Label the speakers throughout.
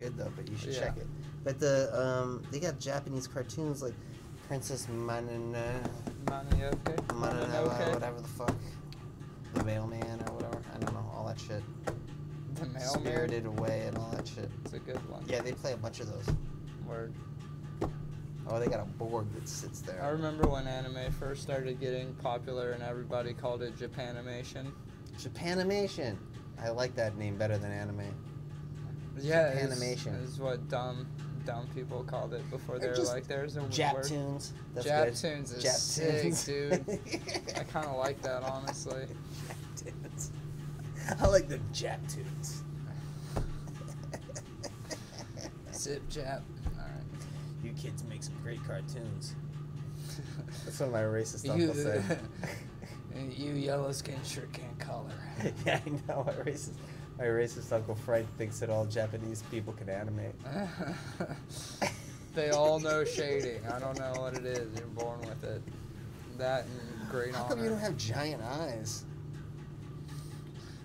Speaker 1: good though, but you should
Speaker 2: Yeah.
Speaker 1: check it. But the um, they got Japanese cartoons like Princess Manana,
Speaker 2: Mononoke.
Speaker 1: Manana,
Speaker 2: Mononoke.
Speaker 1: whatever the fuck, the mailman or whatever. I don't know all that shit.
Speaker 2: The mailman.
Speaker 1: Spirited Away and all that shit.
Speaker 2: It's a good one.
Speaker 1: Yeah, they play a bunch of those.
Speaker 2: Word.
Speaker 1: Oh, they got a board that sits there.
Speaker 2: I remember when anime first started getting popular and everybody called it Japanimation.
Speaker 1: Japanimation. I like that name better than anime.
Speaker 2: Yeah, is,
Speaker 1: Japanimation.
Speaker 2: is what dumb dumb people called it before they were like, "There's a
Speaker 1: Jap
Speaker 2: word."
Speaker 1: tunes. That's
Speaker 2: Jap
Speaker 1: good.
Speaker 2: tunes is
Speaker 1: Jap
Speaker 2: sick,
Speaker 1: tunes.
Speaker 2: dude. I kind of like that, honestly.
Speaker 1: Tunes. I like the Jap tunes.
Speaker 2: Zip Jap. All right.
Speaker 1: You kids make some great cartoons. That's what my racist uncle
Speaker 2: You,
Speaker 1: said.
Speaker 2: you yellow skin sure can't color.
Speaker 1: yeah, I know. My racist, my racist uncle Frank thinks that all Japanese people can animate.
Speaker 2: they all know shading. I don't know what it is. You're born with it. That and great
Speaker 1: How
Speaker 2: honor.
Speaker 1: come you don't have giant eyes?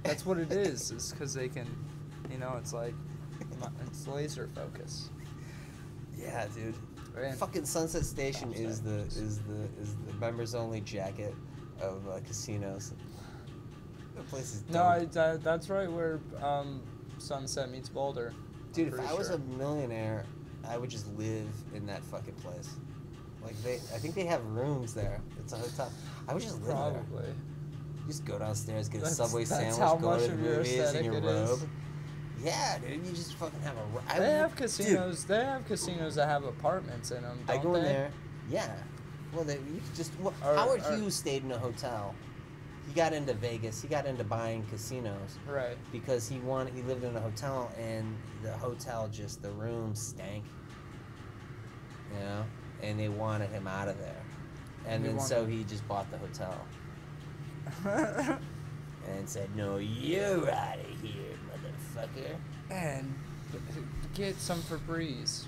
Speaker 2: That's what it is. It's because they can, you know, it's like it's laser focus.
Speaker 1: Yeah, dude.
Speaker 2: Man.
Speaker 1: Fucking Sunset Station
Speaker 2: Stop
Speaker 1: is the is the is the members only jacket of uh, casinos. The place is
Speaker 2: No. I, that, that's right where um, Sunset meets Boulder.
Speaker 1: Dude, if I
Speaker 2: pretty
Speaker 1: was a millionaire, I would just live in that fucking place. Like they, I think they have rooms there. It's a hotel. I would just live there.
Speaker 2: Probably.
Speaker 1: You just go downstairs, get a
Speaker 2: That's-
Speaker 1: Subway
Speaker 2: that's
Speaker 1: sandwich, go to the movies in your
Speaker 2: it is.
Speaker 1: robe. Yeah, dude, you just fucking have a. ro-
Speaker 2: They
Speaker 1: would-
Speaker 2: have
Speaker 1: dude,
Speaker 2: casinos. They have casinos that have apartments in them.
Speaker 1: I go in
Speaker 2: they?
Speaker 1: there. Yeah. Well, they you just well,
Speaker 2: Or-
Speaker 1: Howard
Speaker 2: or-
Speaker 1: Hughes stayed in a hotel. He got into Vegas. He got into buying casinos
Speaker 2: Right.
Speaker 1: because he wanted. He lived in a hotel, and the hotel just the rooms stank. You know, and they wanted him out of there, and
Speaker 2: He
Speaker 1: then so he just bought the hotel and said, "No, you're out of here, motherfucker."
Speaker 2: and get some Febreze.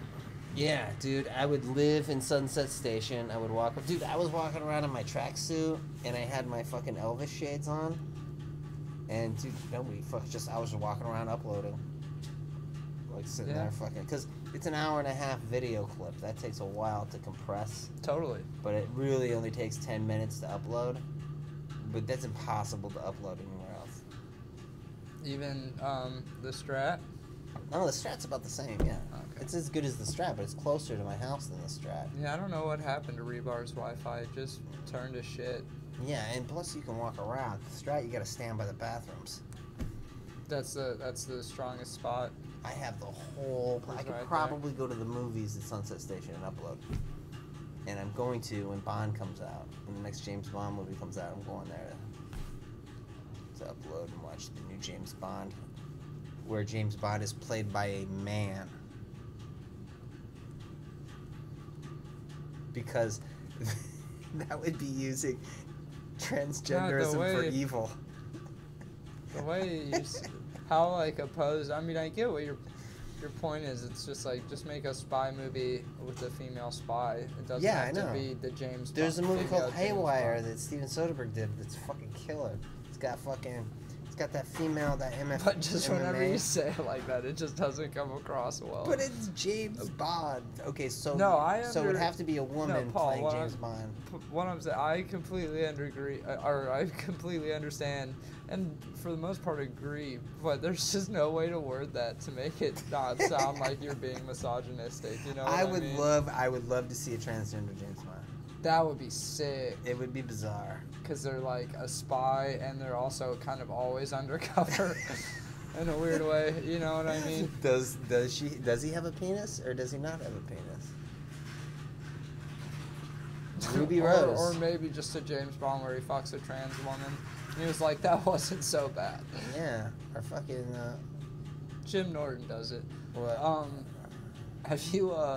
Speaker 1: Yeah, dude, I would live in Sunset Station. I would walk. Dude, I was walking around in my tracksuit and I had my fucking Elvis shades on. And dude, nobody fuck. Just I was just walking around uploading, like sitting
Speaker 2: Yeah.
Speaker 1: there fucking. Because it's an hour and a half video clip. That takes a while to compress,
Speaker 2: Totally.
Speaker 1: but it really only takes ten minutes to upload. But that's impossible to upload anywhere else.
Speaker 2: Even um, the Strat.
Speaker 1: No, the Strat's about the same. Yeah,
Speaker 2: Okay.
Speaker 1: it's as good as the Strat, but it's closer to my house than the Strat.
Speaker 2: Yeah, I don't know what happened to Rebar's Wi-Fi. It just turned to shit.
Speaker 1: Yeah, and plus you can walk around. The Strat, you gotta stand by the bathrooms.
Speaker 2: That's the that's the strongest spot.
Speaker 1: I have the whole. I could
Speaker 2: right there.
Speaker 1: probably go to the movies at Sunset Station and upload. And I'm going to when Bond comes out. When the next James Bond movie comes out, I'm going there to, to upload and watch the new James Bond, where James Bond is played by a man. Because that would be using transgenderism for
Speaker 2: way-
Speaker 1: evil.
Speaker 2: The way you, how like opposed. I mean, I get what your your point is. It's just like just make a spy movie with a female spy. It doesn't
Speaker 1: Yeah,
Speaker 2: have
Speaker 1: I
Speaker 2: to be the James. Bond.
Speaker 1: There's a movie called Haywire that Steven Soderbergh did that's fucking killer. It's got fucking, it's got that female, that MF.
Speaker 2: But just whenever you say it like that, it just doesn't come across well.
Speaker 1: But it's James Bond. Okay, so
Speaker 2: No, I
Speaker 1: so it would have to be a woman
Speaker 2: Paul,
Speaker 1: playing James
Speaker 2: I'm-
Speaker 1: Bond.
Speaker 2: What I'm saying, I completely under agree, uh, or I completely understand, and for the most part agree. But there's just no way to word that to make it not sound like you're being misogynistic. You know? I,
Speaker 1: would
Speaker 2: mean?
Speaker 1: love, I would love to see a transgender James Bond.
Speaker 2: That would be sick,
Speaker 1: It would be bizarre.
Speaker 2: because they're like a spy, and they're also kind of always undercover, in a weird way. You know what I mean?
Speaker 1: Does does she does he have a penis or does he not have a penis? Ruby
Speaker 2: or,
Speaker 1: Rose.
Speaker 2: or maybe just a James Bond where he fucks a trans woman. And he was like, that wasn't so bad.
Speaker 1: Yeah, or fucking uh,
Speaker 2: Jim Norton does it.
Speaker 1: what?
Speaker 2: Um, have you uh?